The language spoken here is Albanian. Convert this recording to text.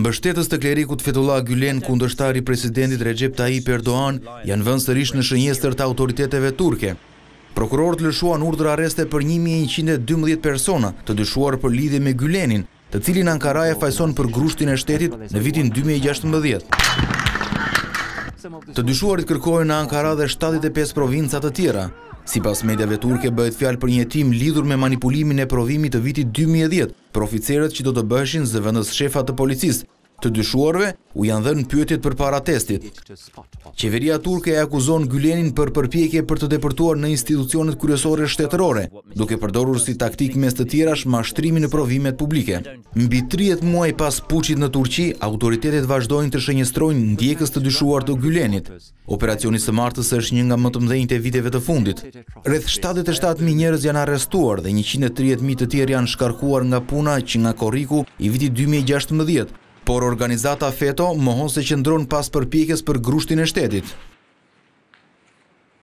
Mbështetës të klerikut Fethullah Gülen kundërshtar i presidentit Recep Tayyip Erdogan janë vënë sërish në shënjestër të autoriteteve turke. Prokurorët lëshuan urdhër arreste për një mijë e njëqind e dymbëdhjetë persona të dyshuar për lidhje me Gülenin, të cilin Ankara e fajëson për grushtin e shtetit në vitin dy mijë e gjashtëmbëdhjetë. Të dyshuarit kërkohen në Ankara dhe shtatëdhjetë e pesë provinca të tjera. Sipas mediave turke bëhet fjalë për një hetim lidhur me manipulimin e provimit të vitit dy mijë e dhjetë për oficerët që do të bëheshin zëvendësshefa të policisë. Të dyshuarve u janë dhënë pyetjet përpara testit. Qeveria turke e akuzon Gylenin për përpjekje për të depërtuar në institucionet kryesore shtetërore, duke përdorur si taktikë mes të tjerash mashtrimin në provimet publike. Mbi tridhjetë muaj pas puçit në Turqi, autoritetet vazhdojnë të shënjestrojnë ndjekës të dyshuar të Gylenit. Operacioni i së martës është një nga më të mëdhenjtë e viteve të fundit. Rreth shtatëdhjetë e shtatë mijë njerëz janë arrestuar dhe njëqind e tridhjetë mijë të tjerë janë shkarkuar nga puna që nga korriku i vitit dy mijë e gjashtëmbëdhjetë, por organizata FETO mohon se qëndron pas përpjekjes për grushtin e shtetit.